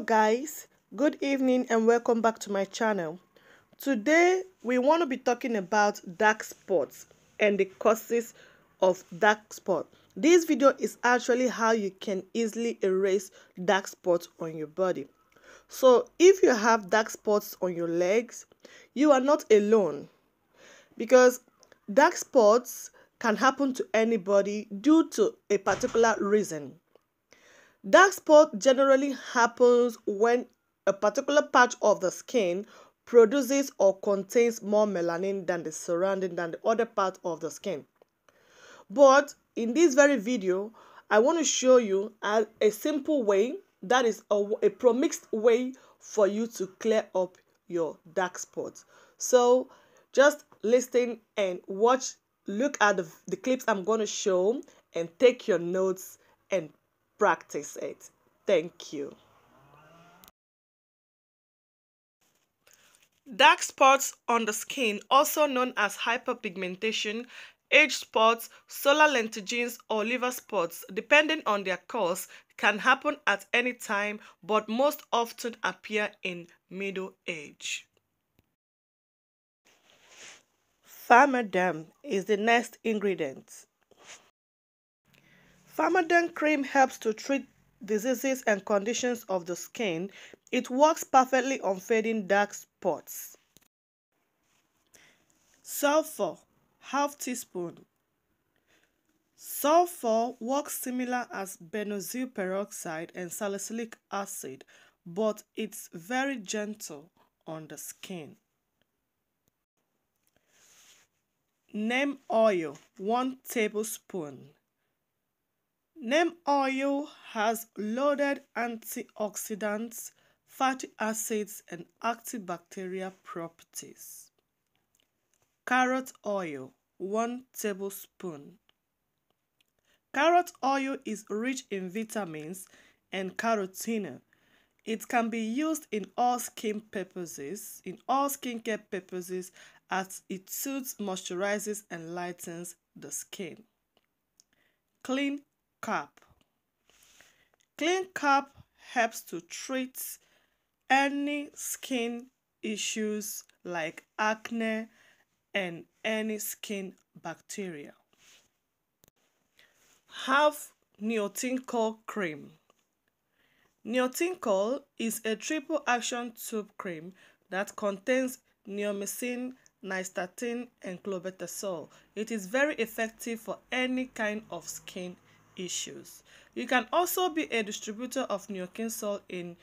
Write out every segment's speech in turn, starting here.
guys. Good evening and welcome back to my channel. Today we want to be talking about dark spots and the causes of dark spot. This video is actually how you can easily erase dark spots on your body. So if you have dark spots on your legs you are not alone. Because dark spots can happen to anybody due to a particular reason Dark spot generally happens when a particular part of the skin produces or contains more melanin than the surrounding than the other part of the skin. But in this very video, I want to show you a, a simple way that is a, a promixed way for you to clear up your dark spots. So just listen and watch, look at the, the clips I'm going to show and take your notes and practice it. Thank you. Dark spots on the skin, also known as hyperpigmentation, age spots, solar lentigines, or liver spots, depending on their cause, can happen at any time but most often appear in middle age. Pharmaderm is the next ingredient. Pharmaderm cream helps to treat diseases and conditions of the skin. It works perfectly on fading dark spots. Sulfur, half teaspoon. Sulfur works similar as benzoyl peroxide and salicylic acid, but it's very gentle on the skin. Neem oil, 1 tablespoon. Neem oil has loaded antioxidants, fatty acids, and antibacterial properties. Carrot oil, 1 tablespoon. Carrot oil is rich in vitamins and carotene. It can be used in all skin purposes, in all skincare purposes as it soothes, moisturizes, and lightens the skin. Clean cap. Clean cap helps to treat any skin issues like acne and any skin bacteria. Have Neotincol cream. Neotincol is a triple action tube cream that contains neomycin, nystatin, and clobetasol. It is very effective for any kind of skin issues. You can also be a distributor of Neotincol in,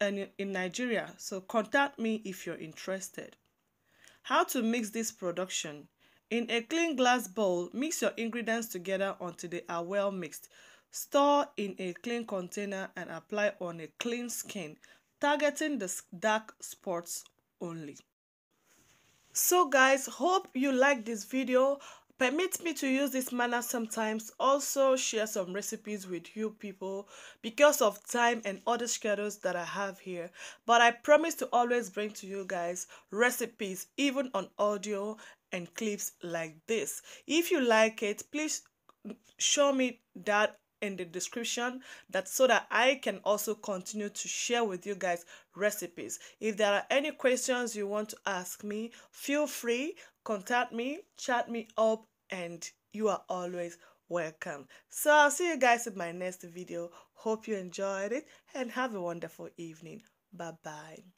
in, in Nigeria, so contact me if you're interested. How to mix this production. In a clean glass bowl, mix your ingredients together until they are well mixed. Store in a clean container and apply on a clean skin, targeting the dark spots only. So guys, hope you like this video. Permit me to use this manner sometimes, also share some recipes with you people because of time and other schedules that I have here. But I promise to always bring to you guys recipes even on audio and clips like this. If you like it, please show me that in the description that so that I can also continue to share with you guys recipes. If there are any questions you want to ask me, feel free, contact me, chat me up and you are always welcome. So I'll see you guys in my next video. Hope you enjoyed it and have a wonderful evening. Bye bye.